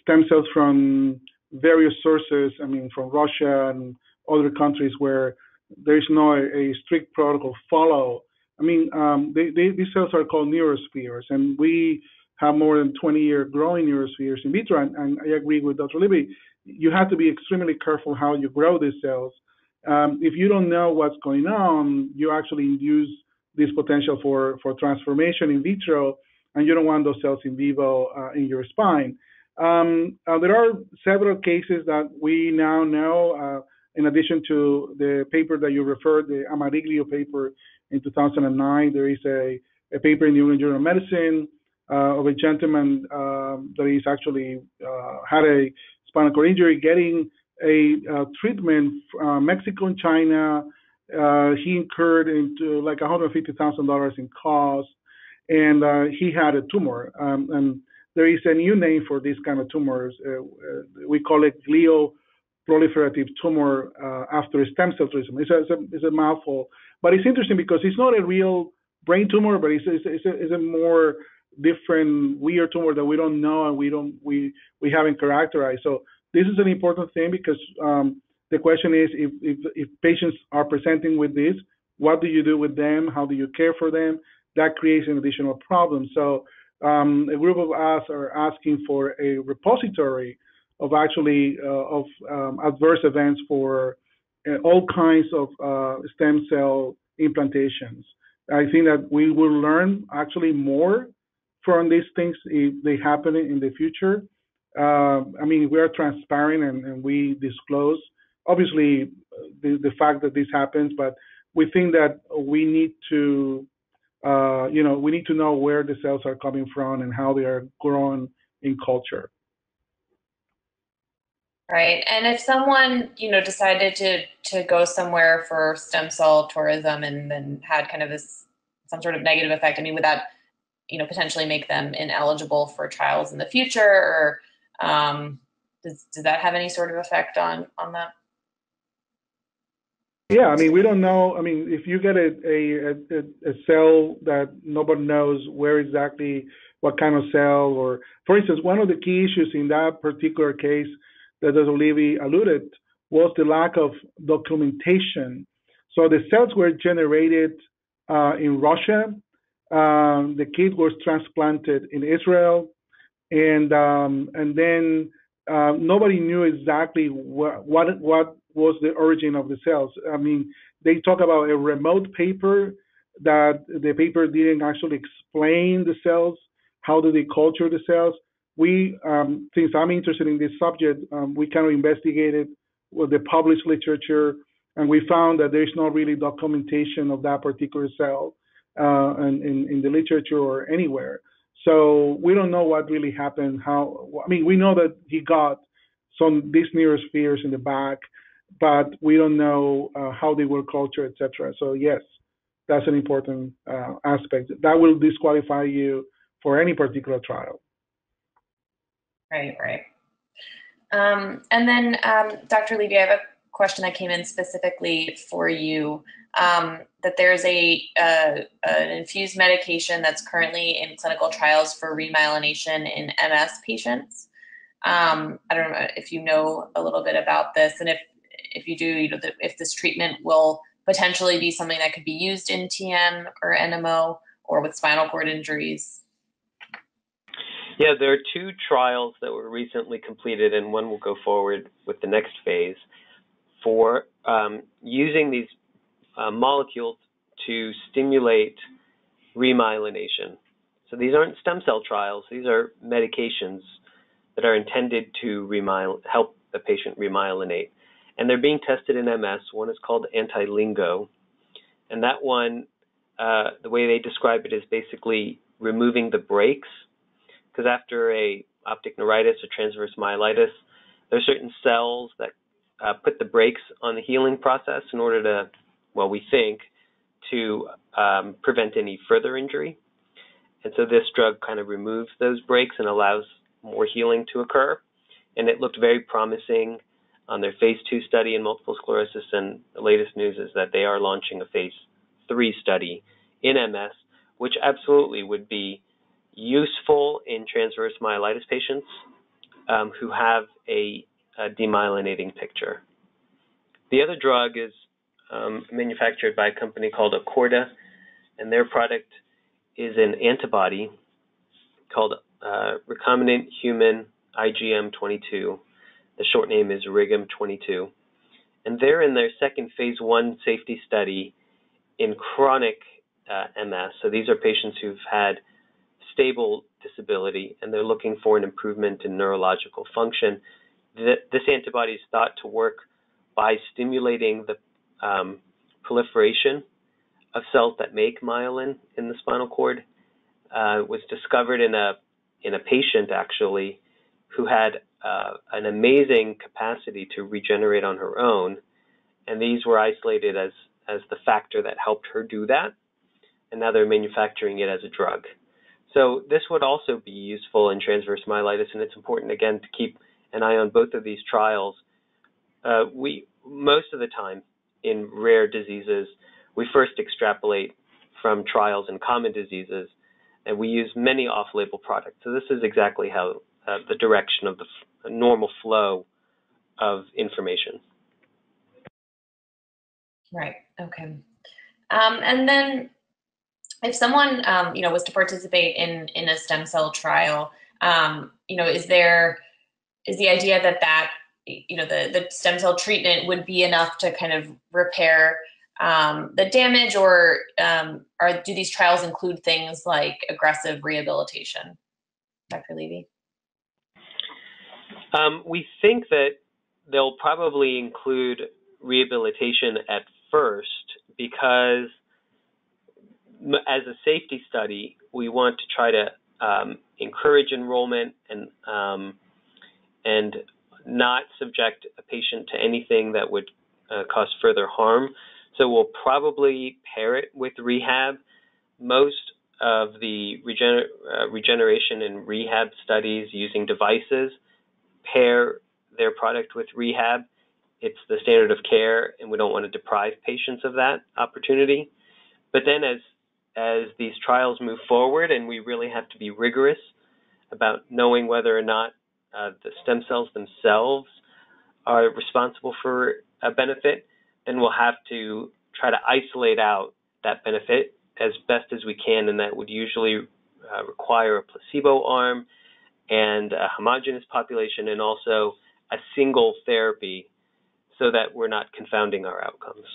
stem cells from various sources, I mean, from Russia and other countries where there's no a, strict protocol follow. I mean, um, they, they, these cells are called neurospheres, and we have more than 20 year growing neurospheres in vitro. And, and, I agree with Dr. Levy. You have to be extremely careful how you grow these cells. Um, if you don't know what's going on, you actually induce this potential for, for transformation in vitro, and you don't want those cells in vivo uh, in your spine. Um, uh, there are several cases that we now know. Uh, in addition to the paper that you referred, the Amariglio paper in 2009, there is a, a paper in the New England Journal of Medicine uh, of a gentleman um, that is actually uh, had a spinal cord injury, getting a uh, treatment from uh, Mexico and China. Uh, he incurred into like $150,000 in cost, and he had a tumor. Um, and there is a new name for these kind of tumors. we call it glio proliferative tumor uh, after stem cell treatment. It's a, it's, a, it's a mouthful, but it's interesting because it's not a real brain tumor, but it's, it's, it's, a, it's a more different weird tumor that we don't know and we don't we we haven't characterized. So this is an important thing because um, the question is if, if, if patients are presenting with this, what do you do with them? How do you care for them? That creates an additional problem. So um, a group of us are asking for a repository of actually uh, of um, adverse events for uh, all kinds of uh, stem cell implantations. I think that we will learn actually more from these things if they happen in the future. Uh, I mean, we are transparent and, and we disclose, obviously, the, the fact that this happens, but we think that we need to, uh, you know, we need to know where the cells are coming from and how they are grown in culture. Right. And if someone, you know, decided to to go somewhere for stem cell tourism and then had kind of this some sort of negative effect, I mean, would that, you know, potentially make them ineligible for trials in the future or um, does, does that have any sort of effect on on that? Yeah, I mean, we don't know. I mean, if you get a a, a, a cell that nobody knows where exactly what kind of cell, or for instance, one of the key issues in that particular case that as Olivi alluded, was the lack of documentation. So the cells were generated uh, in Russia. Um, the kid was transplanted in Israel, and um, and then uh, nobody knew exactly what, what what was the origin of the cells. I mean, they talk about a remote paper that the paper didn't actually explain the cells. How do they culture the cells? We, um, since I'm interested in this subject, um, we kind of investigated with the published literature, and we found that there's not really documentation of that particular cell uh, in, in, in, the literature or anywhere. So we don't know what really happened. How I mean, we know that he got some these neurospheres in the back, but we don't know uh, how they were cultured, etc. So yes, that's an important uh, aspect. That will disqualify you for any particular trial. Right, right. Um, and then, um, Dr. Levy, I have a question that came in specifically for you. Um, that there's a an infused medication that's currently in clinical trials for remyelination in MS patients. Um, I don't know if you know a little bit about this, and if if you do, you know, if this treatment will potentially be something that could be used in TM or NMO or with spinal cord injuries. Yeah, there are two trials that were recently completed, and one will go forward with the next phase for um, using these uh, molecules to stimulate remyelination. So these aren't stem cell trials; these are medications that are intended to remyel- help the patient remyelinate, and they're being tested in MS. One is called anti-LINGO, and that one, uh, the way they describe it is basically removing the brakes because after a optic neuritis or transverse myelitis, there are certain cells that uh, put the brakes on the healing process in order to, well, we think, to um, prevent any further injury. And so this drug kind of removes those brakes and allows more healing to occur. And it looked very promising on their phase two study in multiple sclerosis. And the latest news is that they are launching a phase three study in MS, which absolutely would be useful in transverse myelitis patients um, who have a, a, demyelinating picture. The other drug is um, manufactured by a company called Acorda, and their product is an antibody called uh, recombinant human IgM22. The short name is RIGM22. And they're in their second phase one safety study in chronic uh, MS. So these are patients who've had stable disability and they're looking for an improvement in neurological function. This antibody is thought to work by stimulating the um, proliferation of cells that make myelin in the spinal cord. Uh, was discovered in a in a patient actually who had uh, an amazing capacity to regenerate on her own, and these were isolated as as the factor that helped her do that, and now they're manufacturing it as a drug. So this would also be useful in transverse myelitis, and it's important again to keep an eye on both of these trials uh, we most of the time in rare diseases, we first extrapolate from trials in common diseases, and we use many off-label products. So this is exactly how uh, the direction of the f- normal flow of information. Right. Okay. Um, and then, if someone um, you know was to participate in in a stem cell trial, um, you know, is there is the idea that that you know the the stem cell treatment would be enough to kind of repair um, the damage, or um, are do these trials include things like aggressive rehabilitation? Dr. Levy. Um, we think that they'll probably include rehabilitation at first because as a safety study, we want to try to um, encourage enrollment and um, and not subject a patient to anything that would uh, cause further harm. So we'll probably pair it with rehab. Most of the regener- uh, regeneration and rehab studies using devices pair their product with rehab. It's the standard of care, and we don't want to deprive patients of that opportunity. But then, as as these trials move forward, and we really have to be rigorous about knowing whether or not uh, the stem cells themselves are responsible for a benefit, then we'll have to try to isolate out that benefit as best as we can, and that would usually uh, require a placebo arm and a homogeneous population, and also a single therapy, so that we're not confounding our outcomes.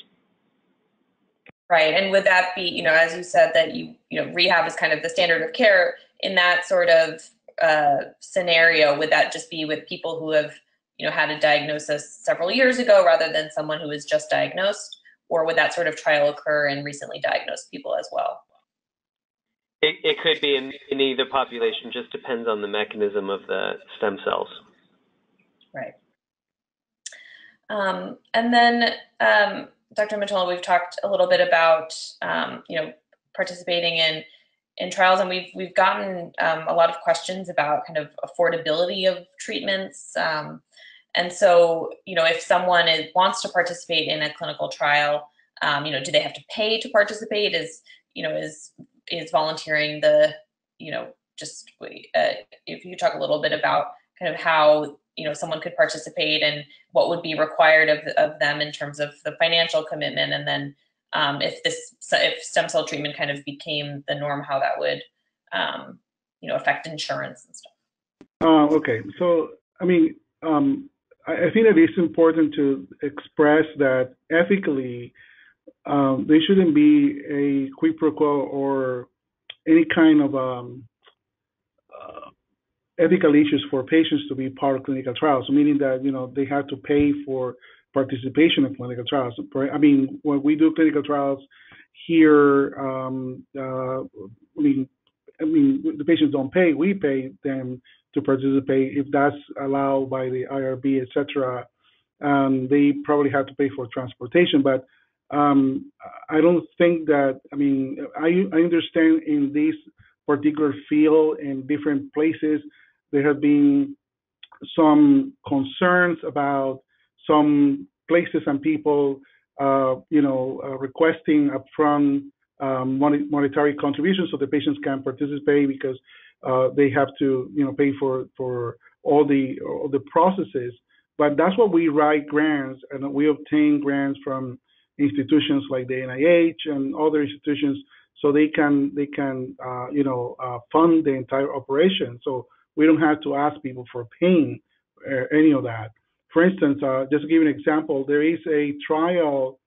Right, and would that be, you know, as you said, that you, you know, rehab is kind of the standard of care in that sort of uh, scenario? Would that just be with people who have, you know, had a diagnosis several years ago rather than someone who was just diagnosed? or would that sort of trial occur in recently diagnosed people as well? It, it could be in, in either population, just depends on the mechanism of the stem cells. Right. Um, and then, um, Dr. Imitola, we've talked a little bit about, um, you know, participating in in trials, and we've we've gotten um, a lot of questions about kind of affordability of treatments. Um, and so, you know, if someone is, wants to participate in a clinical trial, um, you know, do they have to pay to participate? Is you know, is is volunteering the, you know, just uh, if you talk a little bit about kind of how you know someone could participate and what would be required of of them in terms of the financial commitment, and then um, if this if stem cell treatment kind of became the norm, how that would um, you know affect insurance and stuff. Uh, okay, so I mean, um, I think that it's important to express that ethically, um, there shouldn't be a quid pro quo or any kind of um, uh, ethical issues for patients to be part of clinical trials, meaning that you know they have to pay for participation in clinical trials. I mean, when we do clinical trials here, um, uh, I mean, I mean, the patients don't pay; we pay them to participate if that's allowed by the IRB, etc. Um, they probably have to pay for transportation, but um, I don't think that. I mean, I, I understand in this particular field in different places there have been some concerns about some places and people, uh, you know, uh, requesting upfront um, monetary contributions so the patients can participate because uh, they have to you know pay for for all the all the processes. But that's what we write grants, and we obtain grants from institutions like the NIH and other institutions, so they can they can uh, you know uh, fund the entire operation. So we don't have to ask people for paying uh, any of that. For instance, uh, just to give you an example, there is a trial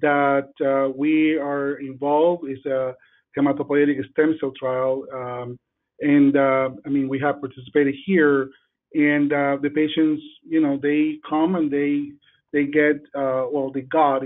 that uh, we are involved. It's a hematopoietic stem cell trial. Um, and uh, I mean, we have participated here, and uh, the patients, you know, they come and they they get well, they got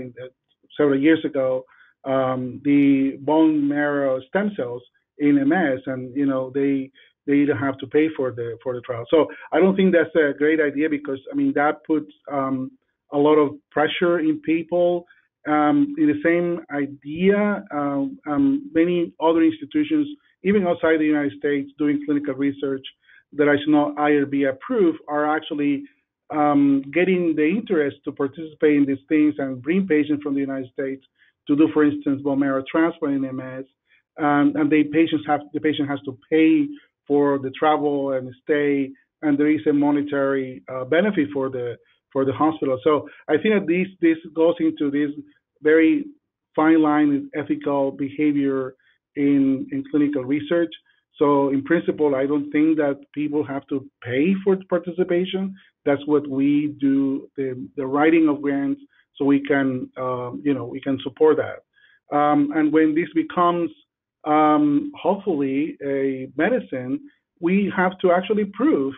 several years ago um, the bone marrow stem cells in MS, and you know they they don't have to pay for the for the trial. So I don't think that's a great idea because I mean that puts um, a lot of pressure in people. Um, in the same idea, um, um many other institutions even outside the United States, doing clinical research that is not IRB approved are actually um, getting the interest to participate in these things and bring patients from the United States to do, for instance, bone marrow transplant in MS. Um, and the patients have the patient has to pay for the travel and stay, and there is a monetary uh, benefit for the for the hospital. So I think that this this goes into this very fine line of ethical behavior in in clinical research. So in principle, I don't think that people have to pay for participation. That's what we do, the, the writing of grants, so we can, um, you know, we can support that. Um, and when this becomes, um, hopefully, a medicine, we have to actually prove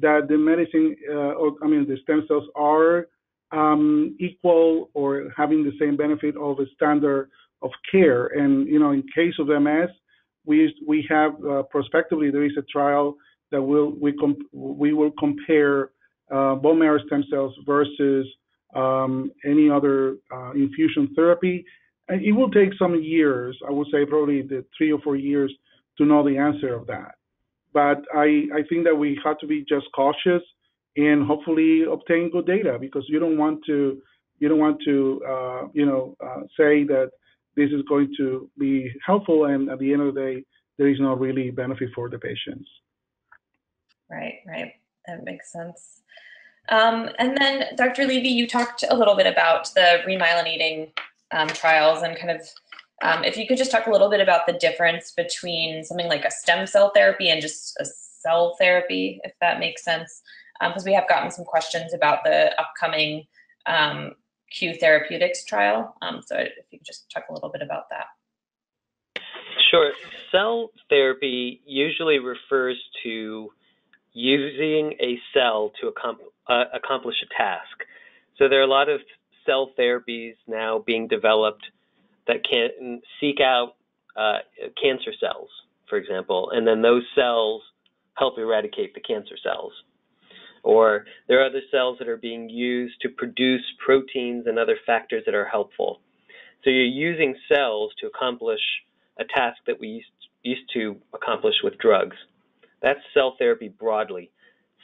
that the medicine, uh, or, I mean, the stem cells are um, equal or having the same benefit of a standard of care. And you know, in case of MS, we we have uh, prospectively there is a trial that will we we will compare uh, bone marrow stem cells versus um, any other uh, infusion therapy. It will take some years, I would say probably the three or four years to know the answer of that. But I, I think that we have to be just cautious and hopefully obtain good data because you don't want to you don't want to uh, you know uh, say that this is going to be helpful and at the end of the day there is no really benefit for the patients. Right, right. That makes sense. Um, and then, Dr. Levy, you talked a little bit about the remyelinating um, trials and kind of um, if you could just talk a little bit about the difference between something like a stem cell therapy and just a cell therapy, if that makes sense, because um, we have gotten some questions about the upcoming um, Q Therapeutics trial. Um, so if you could just talk a little bit about that. Sure. Cell therapy usually refers to using a cell to uh, accomplish a task. So there are a lot of cell therapies now being developed that can seek out uh, cancer cells, for example, and then those cells help eradicate the cancer cells. Or there are other cells that are being used to produce proteins and other factors that are helpful. So you're using cells to accomplish a task that we used, used to accomplish with drugs. That's cell therapy broadly.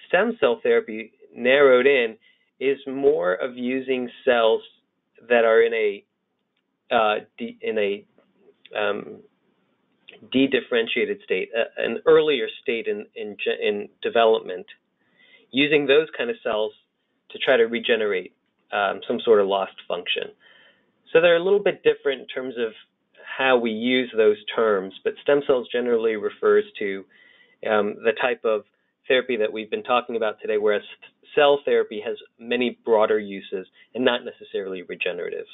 Stem cell therapy, narrowed in, is more of using cells that are in a uh, de- in a um, de-differentiated state, uh, an earlier state in, in in development, using those kind of cells to try to regenerate um, some sort of lost function. So they're a little bit different in terms of how we use those terms, but stem cells generally refers to um, the type of therapy that we've been talking about today, whereas cell therapy has many broader uses and not necessarily regenerative.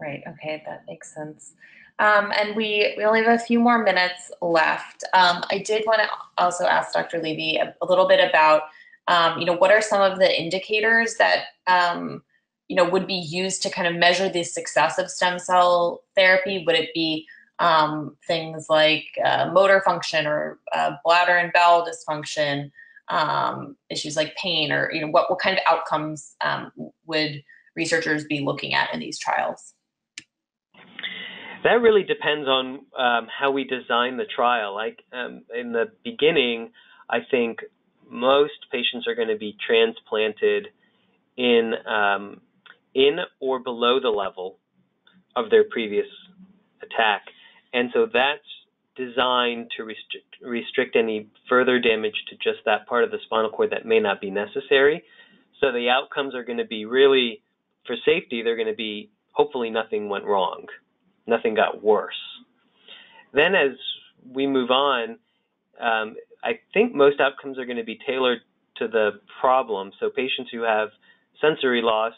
Right. Okay, that makes sense. Um, and we, we only have a few more minutes left. Um, I did want to also ask Dr. Levy a, a little bit about, um, you know, what are some of the indicators that, um, you know, would be used to kind of measure the success of stem cell therapy? Would it be um, things like uh, motor function or uh, bladder and bowel dysfunction, um, issues like pain, or you know, what what kind of outcomes um, would researchers be looking at in these trials? That really depends on um, how we design the trial. Like um, in the beginning, I think most patients are going to be transplanted in um, in or below the level of their previous attack. And so that's designed to restrict, restrict any further damage to just that part of the spinal cord that may not be necessary. So the outcomes are going to be really, for safety, they're going to be hopefully nothing went wrong, nothing got worse. Then as we move on, um, I think most outcomes are going to be tailored to the problem. So patients who have sensory loss,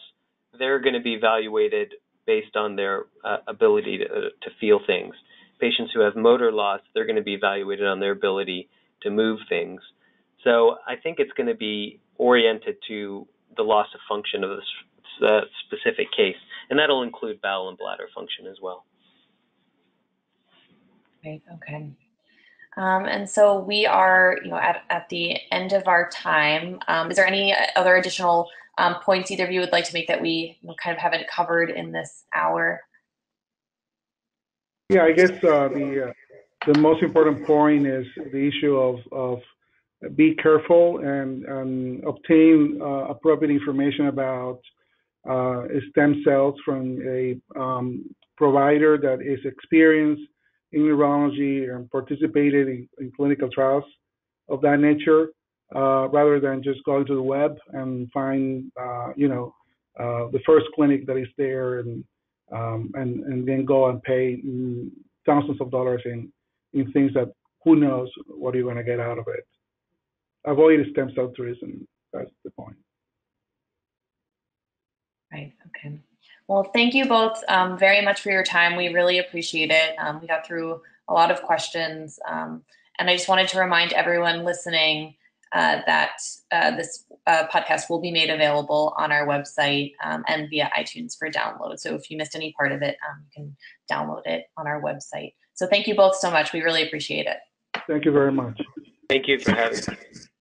they're going to be evaluated based on their uh, ability to, to feel things patients who have motor loss, they're going to be evaluated on their ability to move things. So I think it's going to be oriented to the loss of function of the specific case, and that'll include bowel and bladder function as well. Great. Okay. Um, and so we are, you know, at, at the end of our time. Um, is there any other additional um, points either of you would like to make that we you know, kind of haven't covered in this hour? Yeah, I guess uh, the uh, the most important point is the issue of of be careful and, and obtain uh, appropriate information about uh, stem cells from a um, provider that is experienced in neurology and participated in, in clinical trials of that nature, uh, rather than just going to the web and find, uh, you know, uh, the first clinic that is there and um, and and then go and pay thousands of dollars in in things that who knows what you're going to get out of it. Avoid stem cell tourism. That's the point. Right. Okay. Well, thank you both um, very much for your time. We really appreciate it. Um, we got through a lot of questions. Um, and I just wanted to remind everyone listening uh, that uh, this uh, podcast will be made available on our website um, and via iTunes for download. So if you missed any part of it, um, you can download it on our website. So thank you both so much. We really appreciate it. Thank you very much. Thank you for having me.